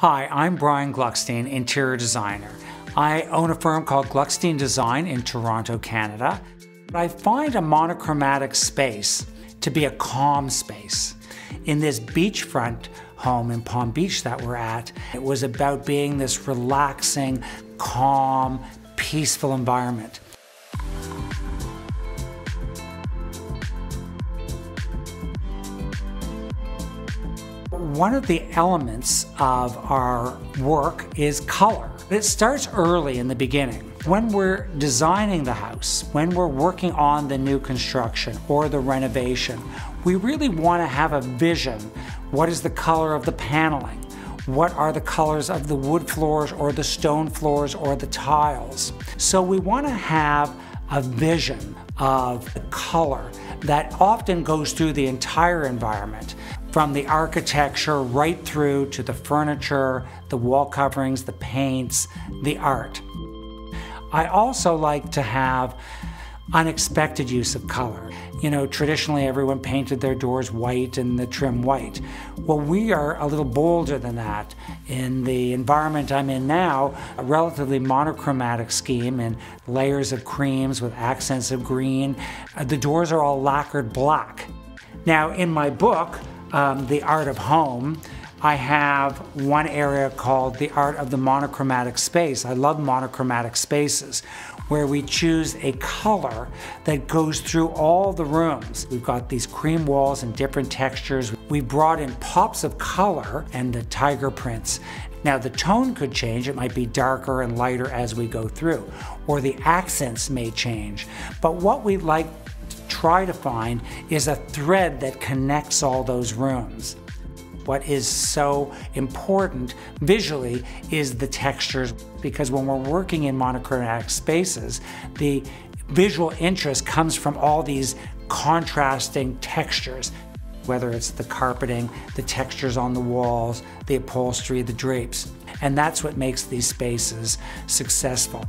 Hi, I'm Brian Gluckstein, interior designer. I own a firm called Gluckstein Design in Toronto, Canada. I find a monochromatic space to be a calm space. In this beachfront home in Palm Beach that we're at, it was about being this relaxing, calm, peaceful environment. One of the elements of our work is color. It starts early in the beginning. When we're designing the house, when we're working on the new construction or the renovation, we really want to have a vision. What is the color of the paneling? What are the colors of the wood floors or the stone floors or the tiles? So we want to have a vision of the color that often goes through the entire environment from the architecture right through to the furniture, the wall coverings, the paints, the art. I also like to have unexpected use of color. You know, traditionally everyone painted their doors white and the trim white. Well, we are a little bolder than that. In the environment I'm in now, a relatively monochromatic scheme and layers of creams with accents of green. Uh, the doors are all lacquered black. Now, in my book, um, The Art of Home, I have one area called the art of the monochromatic space. I love monochromatic spaces where we choose a color that goes through all the rooms. We've got these cream walls and different textures. We brought in pops of color and the tiger prints. Now the tone could change, it might be darker and lighter as we go through, or the accents may change. But what we like try to find is a thread that connects all those rooms. What is so important visually is the textures because when we're working in monochromatic spaces, the visual interest comes from all these contrasting textures, whether it's the carpeting, the textures on the walls, the upholstery, the drapes. And that's what makes these spaces successful.